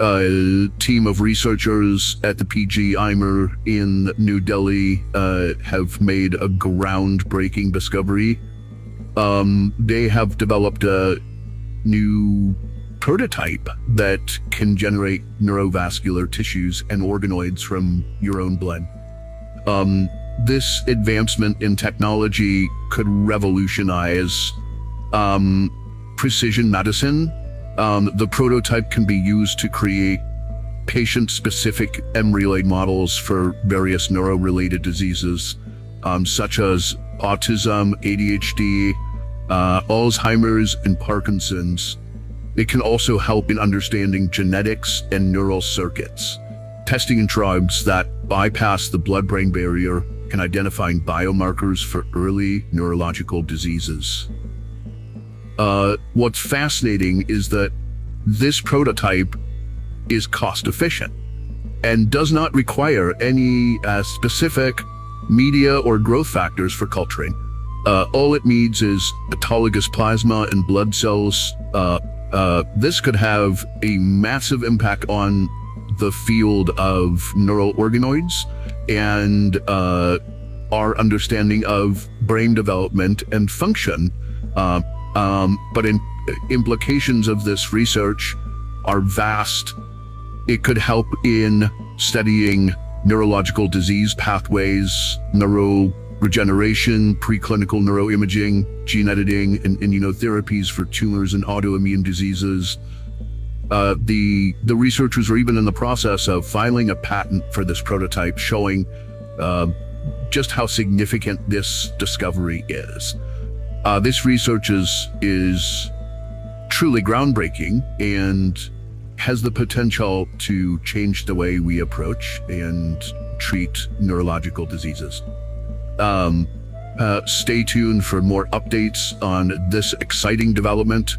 uh, team of researchers at the PGIMER in New Delhi uh, have made a groundbreaking discovery. Um, they have developed a new prototype that can generate neurovascular tissues and organoids from your own blood. Um, this advancement in technology could revolutionize um, precision medicine. Um, the prototype can be used to create patient-specific M-relay models for various neuro-related diseases, um, such as autism, ADHD, uh, Alzheimer's, and Parkinson's. It can also help in understanding genetics and neural circuits. Testing in drugs that bypass the blood-brain barrier can identify biomarkers for early neurological diseases. Uh, what's fascinating is that this prototype is cost efficient and does not require any uh, specific media or growth factors for culturing. Uh, all it needs is autologous plasma and blood cells. Uh, uh, this could have a massive impact on the field of neural organoids and our understanding of brain development and function. Um, but in, implications of this research are vast. It could help in studying neurological disease pathways, neuroregeneration, preclinical neuroimaging, gene editing, and immunotherapies for tumors and autoimmune diseases. Uh, the the researchers are even in the process of filing a patent for this prototype, showing uh, just how significant this discovery is. Uh, this research is, is truly groundbreaking and has the potential to change the way we approach and treat neurological diseases. Um, uh, stay tuned for more updates on this exciting development